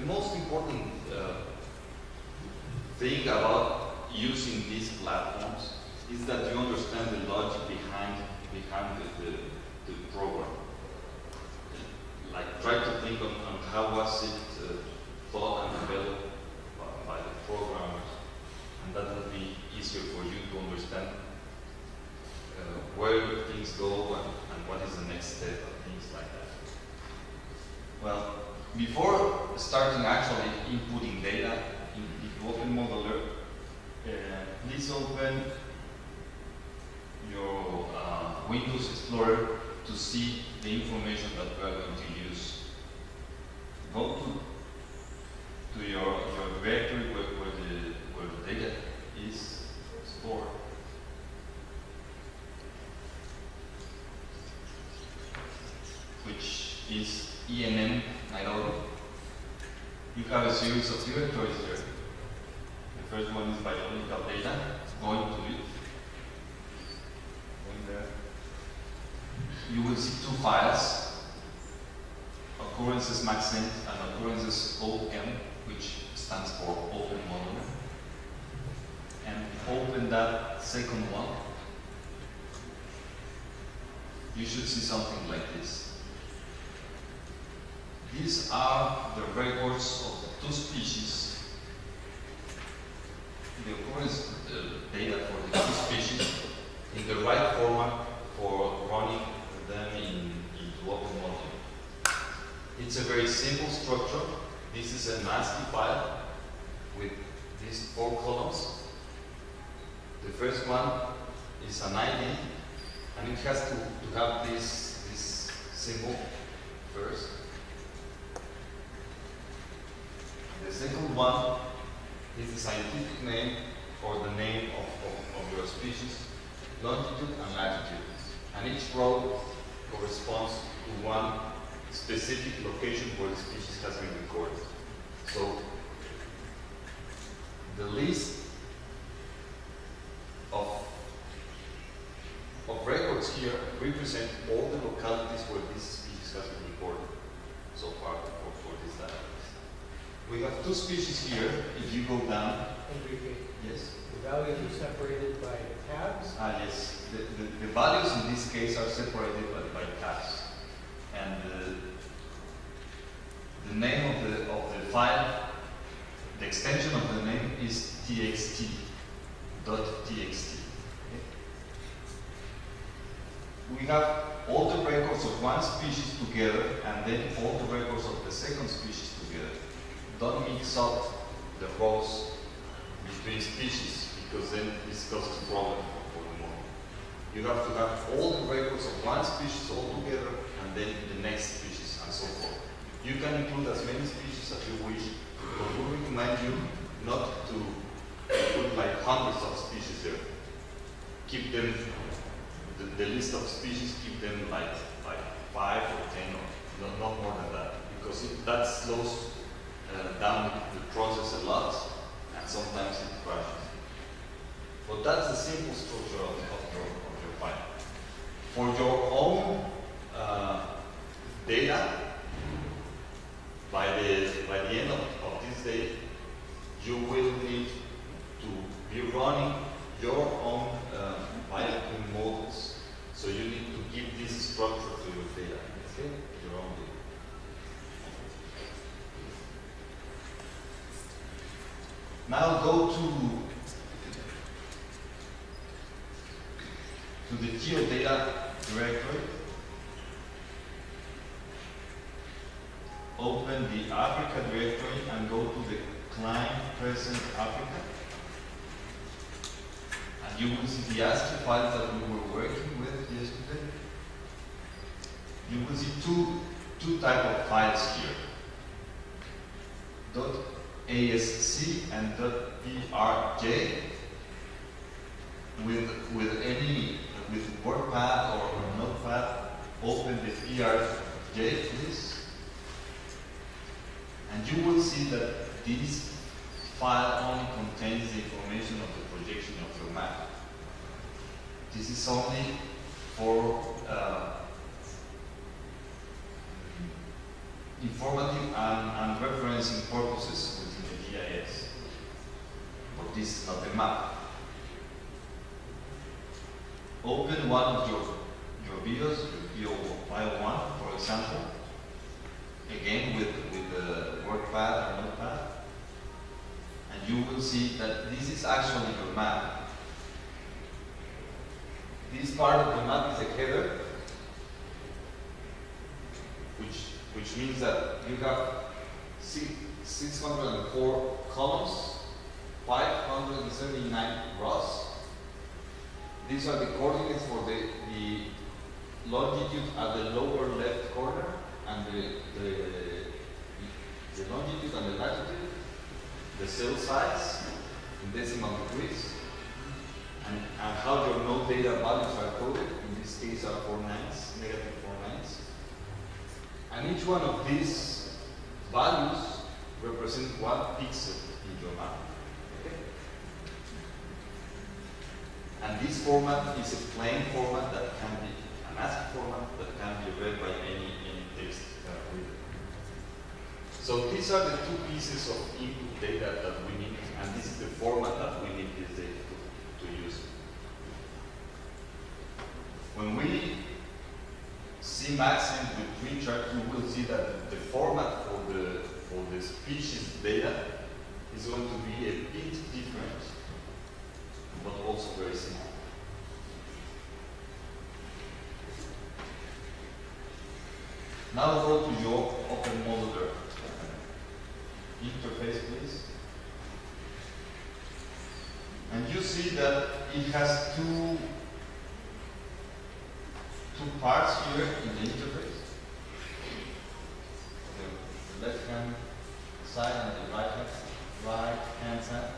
the most important uh, thing about using these platforms is that you understand the logic behind behind the, the, the program. Like try to think on, on how was it uh, thought and developed by, by the programmers, and that will be easier for you to understand uh, where things go and, and what is the next step and things like that. Well, before starting actually inputting data in the openModeller, uh, please open your uh, Windows Explorer to see the information that we are going to use. Go to, to your, your directory where, where, the, where the data is stored. Which is ENM Nairobi. You have a series of directories there. The first one is biological data. It's Going to it. Going there. Uh, you will see two files. Occurrences maxent and occurrences OM, which stands for Open Modeler. And open that second one. You should see something like this. These are the records of two species, the occurrence uh, data for the species in the right format for running them in, into OpenModel. It's a very simple structure. This is an ASCII file with these four columns. The first one is an ID, and it has to, to have this, this symbol first. The second one scientific name or the name of, of, of, your species, longitude and latitude. And each row corresponds to one specific location where the species has been recorded. So the list of, of records here represent all the localities where this species has been recorded so far for, for this database. We have two species here. If you go down. Enrique, Yes. the values are separated by tabs. Ah, yes. The, the, the values in this case are separated by, by tabs. And the, the name of the, of the file, the extension of the name is txt, dot txt. We have all the records of one species together and then all the records of the second species together. Don't mix up the rows between species because then this causes a problem for the model. You have to have all the records of one species all together and then the next species and so forth. You include as many species as you wish, but we recommend you not to put like hundreds of species there. Keep them, the, the list of species, keep them like, like five or ten or not, not more than that because it, that slows uh, down the process a lot and sometimes it crashes. But that's the simple structure of, of, your, of your file. For your own uh, data, by the, by the end of, of this day, you will need to be running your own uh, models. So you need to give this structure to your data, okay? Your own data. Now go to to the geodata directory. Open the Africa directory and go to the climate present Africa. And you will see the ASCII files that we were working with yesterday. You will see two two type of files here. Dot ASC and .prj with with any with WordPad or Notepad, open the PRJ please. And you will see that this file only contains the information of the projection of your map. This is only for uh, informative and, and referencing purposes within the GIS. But this is not the map. Open one of your, your videos, see that this is actually your map. This part of the map is a header, which, which means that you have six, 604 columns, 579 rows. These are the coordinates for the, the longitude at the lower left corner and the, the, the longitude and the latitude, the cell size decimal degrees, and, and how your no data values are coded. In this case are four nines, negative four nines. And each one of these values represent one pixel in your map. Okay? And this format is a plain format that can be an ASCII format that can be read by any, any text uh, reader. So these are the two pieces of input data that we need, and this is the format that we need this data to, to use. When we see Maxent with Richard, you will see that the format for the for the species data is going to be a bit different, but also very similar. Now go to your openModeller interface, please. And you see that it has two, two parts here in the interface. The left hand side and the right hand, right hand side.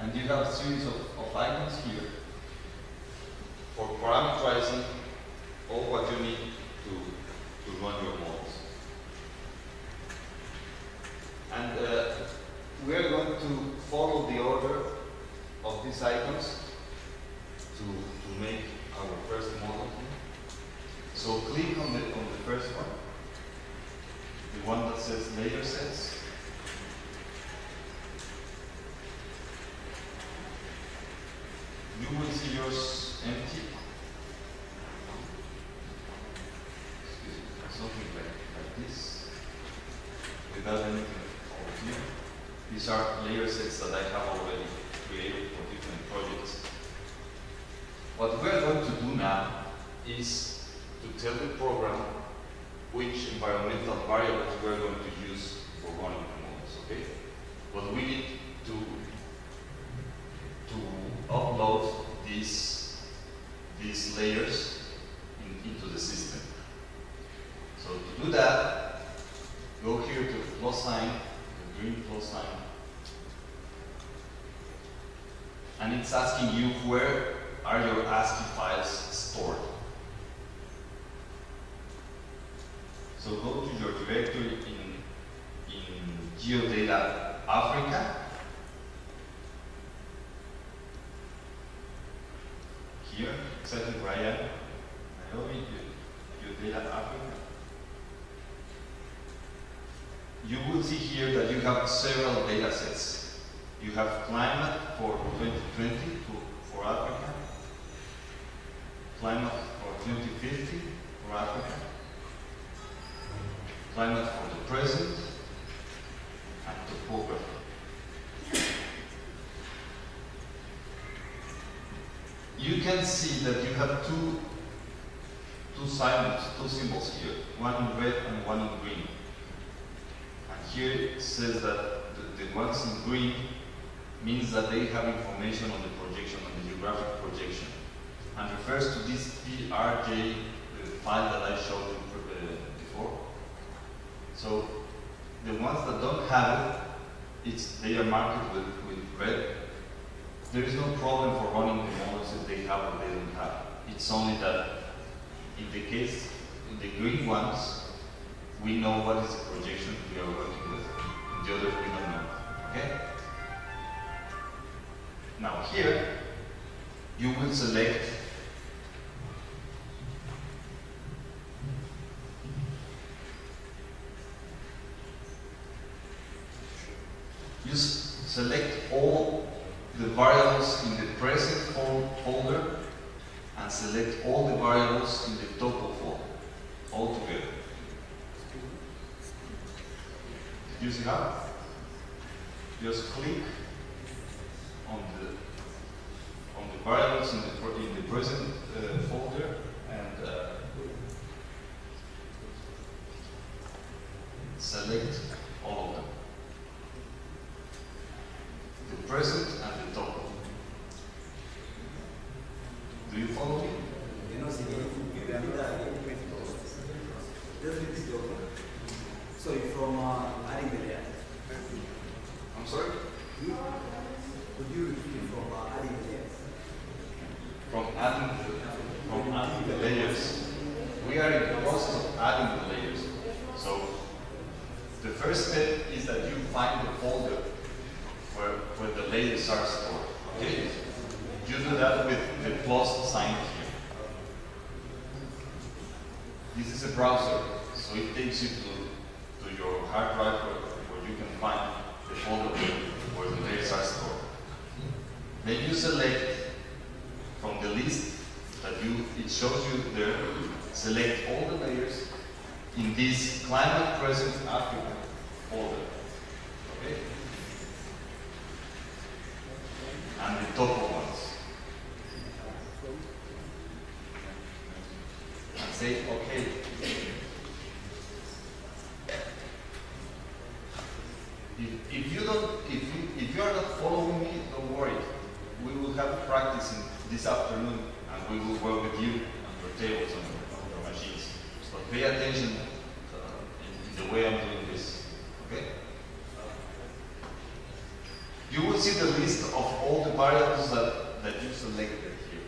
And you have a series of, of icons here for parameterizing all what you need to, to run your models. And uh, we are going to follow the order of these icons to, to make our first model here. So click on the, on the first one, the one that says layer sets. You will see yours empty. Excuse me, something like, like this, without anything over here. These are layer sets that I have already created for different projects. What we're going to do now is to tell the program which environmental variables we're going to use for running the models, okay? But we need to, to upload these, these layers in, into the system. So to do that, go here to plus sign, the green plus sign, and it's asking you where are your ASCII files stored. So go to your directory in, in GeoData Africa. Here, exactly where I am. Nairobi, GeoData Africa. You will see here that you have several data sets. You have climate for 2020 for, Africa, climate for 2050 for Africa, climate for the present, and topography. You can see that you have two, two symbols, two symbols here, one in red and one in green. Here says that the, the ones in green means that they have information on the projection, on the geographic projection, and refers to this PRJ file that I showed you uh, before. So the ones that don't have it, it's, they are marked with, with red. There is no problem for running the models if they have or they don't have. It's only that in the case, in the green ones, we know what is the projection we are working with. The others, we don't know. Okay? Now here, you will select select all the variables in the present fol- folder and select all the variables in the total folder, all together. Did you see how? Just click on the on the variables in the pro- in the present uh, folder and uh, select all of them. The present and the total. Do you follow me? que no significa realidad. Doesn't it go? Sorry, from uh, adding the layer. I'm sorry? Could you repeat from uh, adding the layer? From the, from adding the layers. We are in the process of adding the layers. So the first step is that you find the folder where, where the layers are stored. Okay? You do that with the plus sign here. This is a browser, so it takes you to, to your hard drive where, where you can find the folder where, where the layers are stored. Then you select from the list that you it shows you there, select all the layers in this climate present Africa folder. Okay? And the total ones. And say, okay. If, if you don't, if you, if you are not following me, don't worry. We will have practice in this afternoon, and we will work with you on your tables on your, on your machines. But pay attention uh, in, in the way I'm doing this. Okay? You will see the list of all the variables that, that you selected here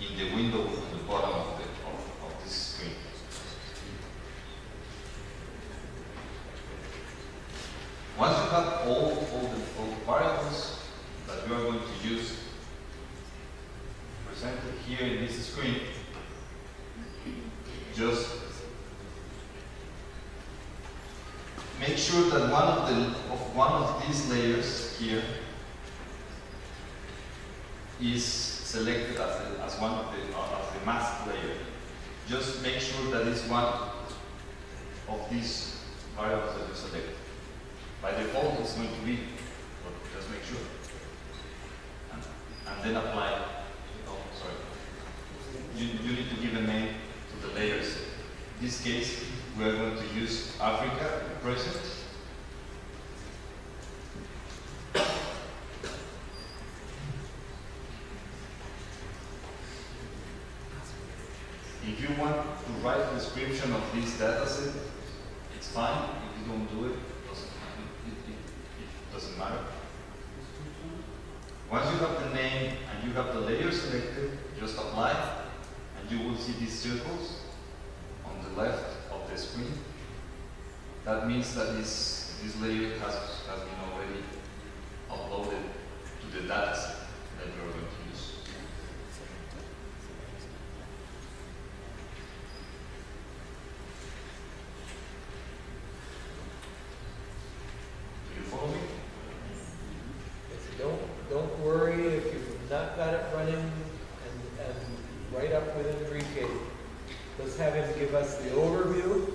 in the window on the bottom of, the, of, of this screen. Once you have all, all, the, all the variables that you are going to use presented here in this screen, just make sure that one of the of one of these layers here is selected as, the, as one of the uh, as the mask layer. Just make sure that it's one of these variables that you select. By default, it's going to be, but just make sure. And, and then apply. Oh, sorry. You, you need to give a name to the layers. In this case, we are going to use Africa, present. If you want to write a description of this dataset, it's fine. If you don't do it, it doesn't, it, it, it doesn't matter. Once you have the name and you have the layer selected, just apply, and you will see these circles on the left of the screen. That means that this, this layer has, has been already uploaded to the data set that you are going to use. Do you follow me? Don't, don't worry if you've not got it running and, and right up within Enrique. Let's have him give us the overview.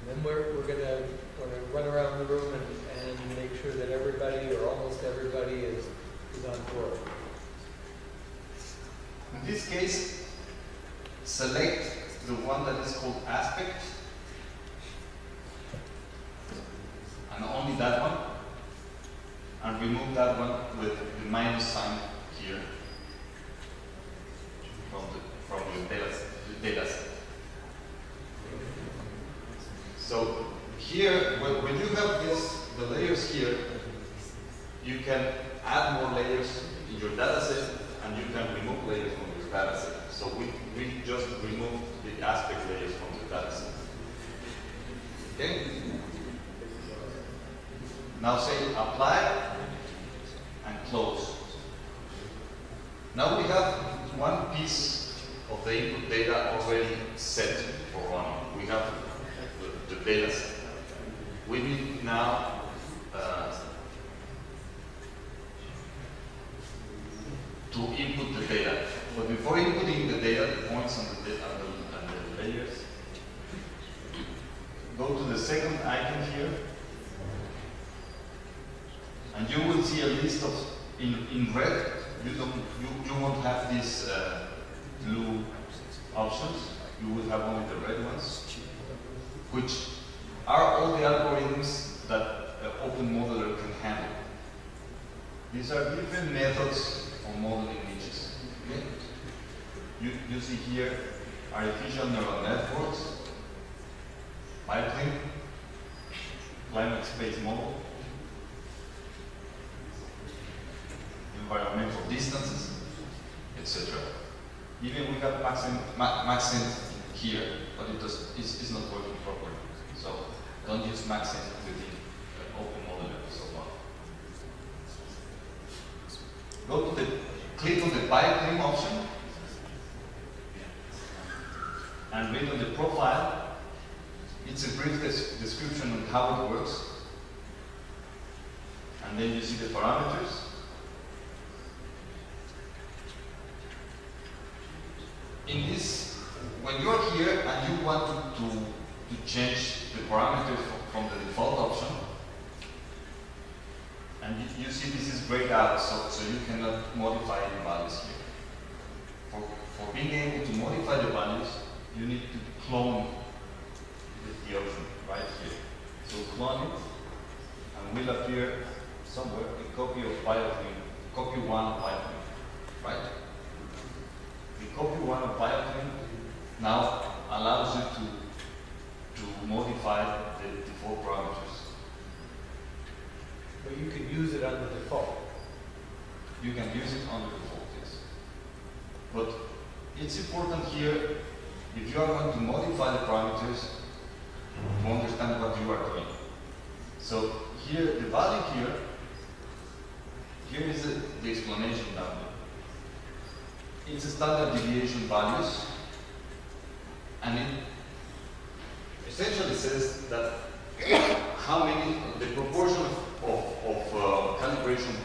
And then we're, we're gonna, gonna run around the room and, and make sure that everybody, or almost everybody, is, is on board. In this case, select the one that is called aspect, only that one, and remove that one with the minus sign here from the from the data set, the data set. So here, when, when you have this the layers here, you can add more layers in your data set and you can remove layers from your data set. So we, we just remove the aspect layers from the data set. Okay? Now and close. Now we have one piece of the input data already set for running. We have the, the data set. we need now uh, to input the data. But before inputting the data, the points on the, da- on the, on the layers, go to the second icon here, and you will see a list of, in, in red, you don't, you, you won't have these uh, blue options, you will have only the red ones, which are all the algorithms that uh, openModeller can handle. These are different methods of modeling images. Okay? You, you see here artificial neural networks, bioclim, climate space model, environmental distances, etc. Even we have Maxent, Ma- here, but it does, it's, it's not working properly. So don't use Maxent within uh, openModeller so far. Go to the, click on the bioclim option, and read on the profile. It's a brief des- description on how it works. And then you see the parameters. In this, when you're here and you want to, to, to change the parameters fro- from the default option, and you, you see this is grayed out, so, so you cannot modify the values here. For, for being able to modify the values, you need to clone the, the option right here. So clone it, and will appear somewhere a copy of bioclim, copy one of bioclim, right? The copy one of bioclim now allows you to, to modify the default parameters. But you can use it on the default. You can use it on the default, yes. But it's important here, if you are going to modify the parameters, to understand what you are doing. So here, the value here, here is the, the explanation down there. It's a standard deviation values, and it essentially says that how many, the proportion of, of, of uh, calibration points